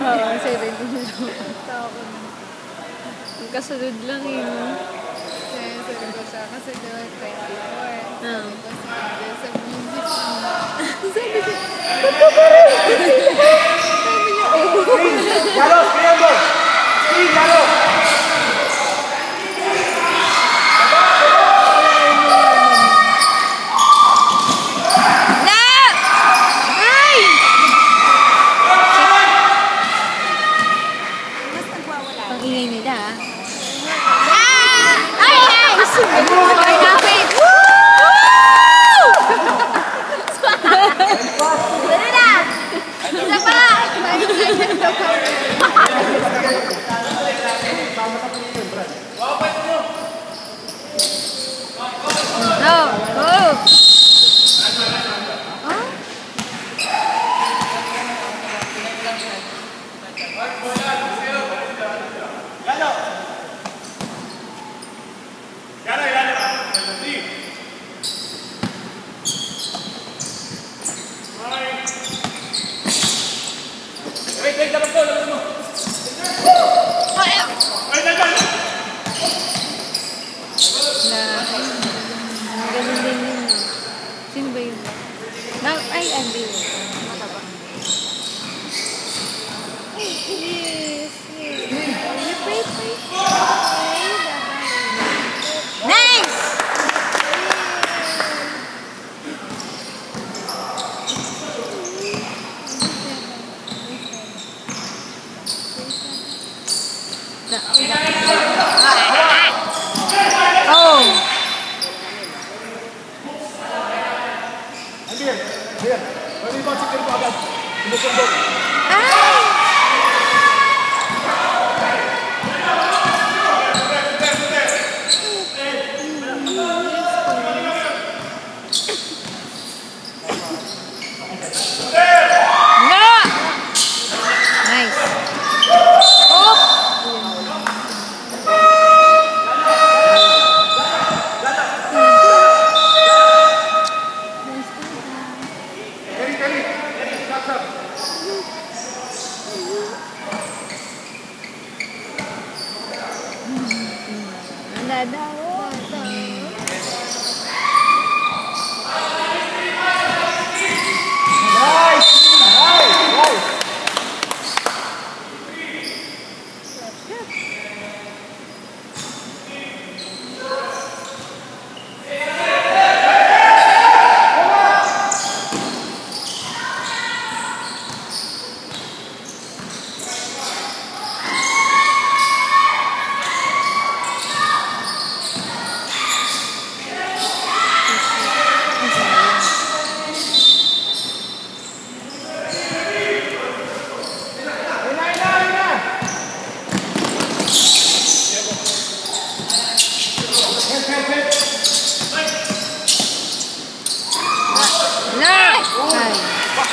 Oo, oh, sa rin din Takot. Ang kasunod lang yun. Kaya sabi ko siya, kasi di ba 24. Oo. Eh. Ah. Sabi ko sa kanya, sa music na. Sabi ko, sabi niya, oh. Lalo, screen, lalo! Screen, lalo! MV 里面。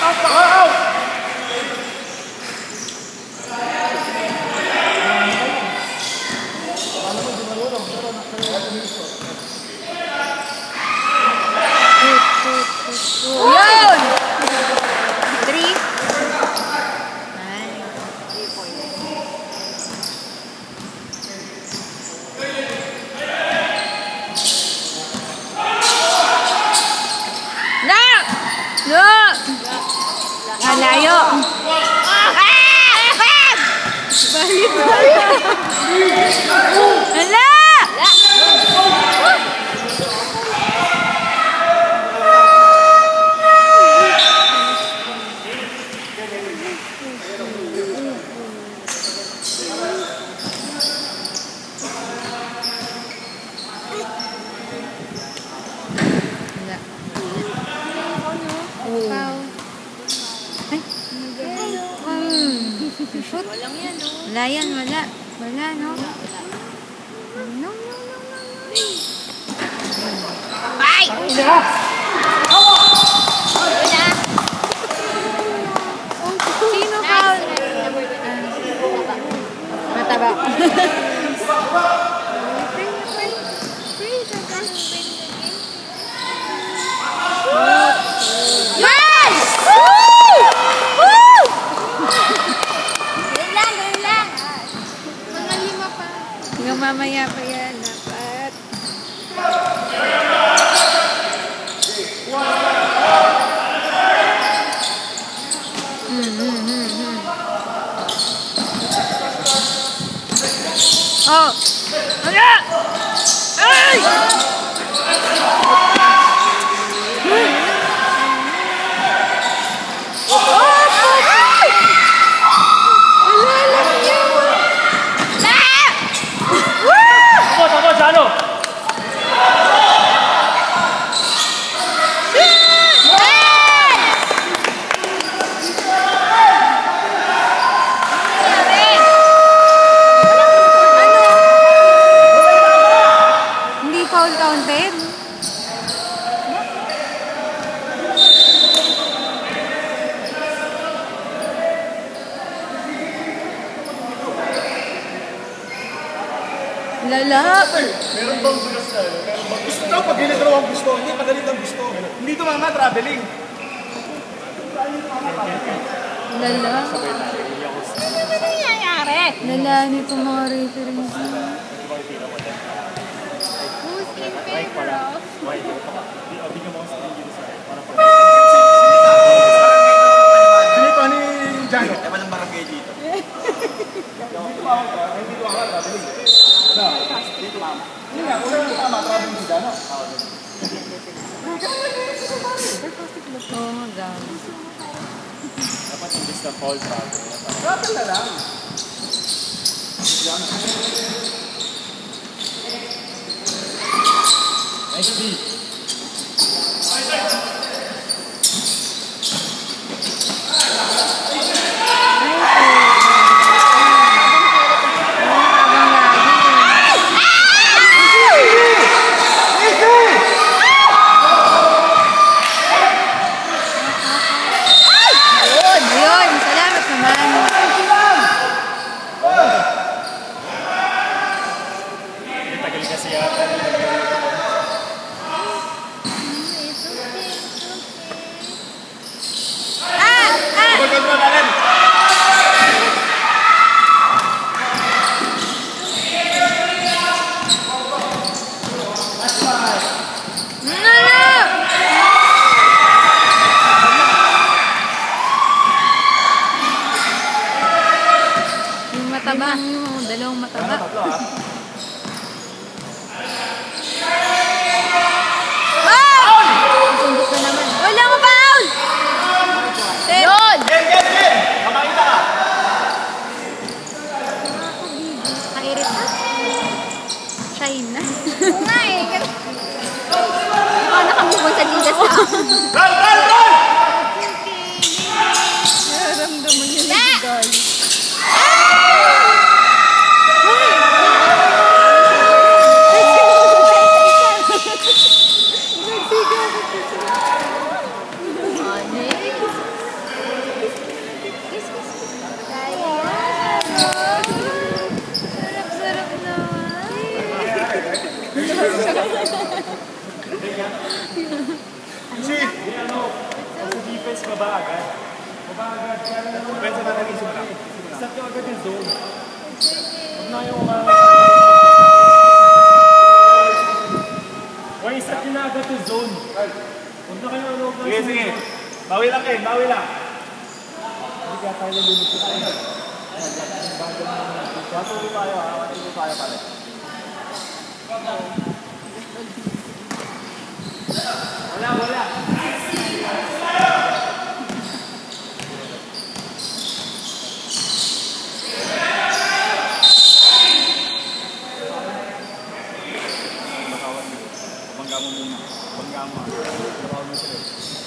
out, out, out. Hello! Hey! Meron bang gusto sa Meron bang gusto? Ito, pag ginagawa ang gusto, hindi pagalit ang gusto. Hindi ito mga traveling. Lala! Ano nangyayari? Lala nito mga reference. Who's in favor of? Sino pa ni Jano? Eh, walang barangay dito. Hindi nga, kung lama. Ini zone. Huwag na kayo ano Sige, sige. Bawi lang eh, bawi lang. Hindi kaya tayo nalulupit tayo. Patuloy tayo ha, patuloy tayo pare. Wala, wala. agama bumi. Penggama. Terlalu serius.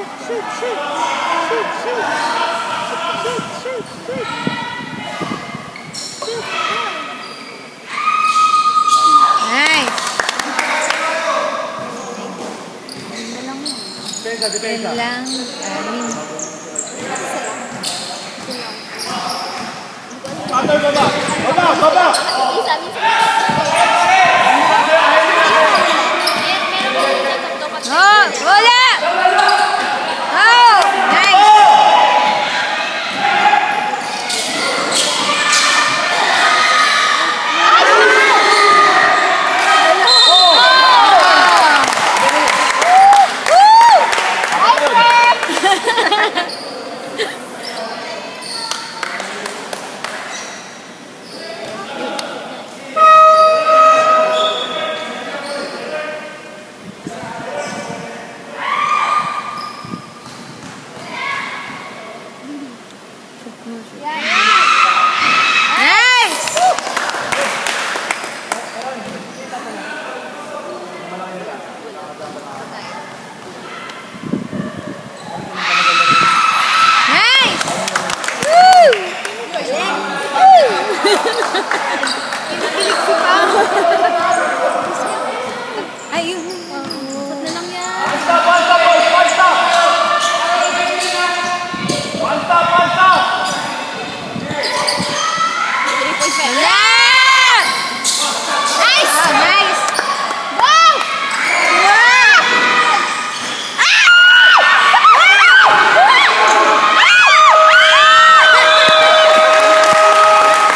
Shoot, shoot, shoot, shoot. Shoot, shoot. Shoot, shoot, shoot. Nice. Depensa, depensa. Yan lang. Amin. Under, baba! Baba, baba! Isa, minsan. Meron ko yung tatlo pa. Oh, wala! Oh, nice! Nice! Nice! Woo! Woo! Kinikilig si Pao. Ayun. Sat na lang yan. One stop, one stop, boys! One stop! One stop, one stop! Three points pa. Wala! Nice! Oh, nice! Wow! Wow!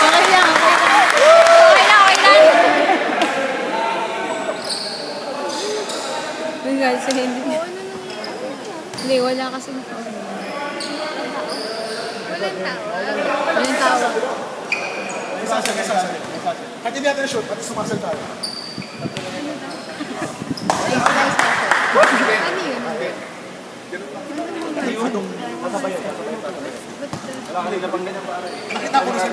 Okay lang, okay lang. Okay lang, okay lang. Uy, guys, sa hindi. Hindi, wala kasi. Walang tawa. Walang tawa. May sasya, may sasya. may sasya. Kahit hindi natin shoot, at sumasal tayo. Ano yun? Ayun, nung kasabay yun. Wala kanina pang ganyan pare. Nakita ko na sa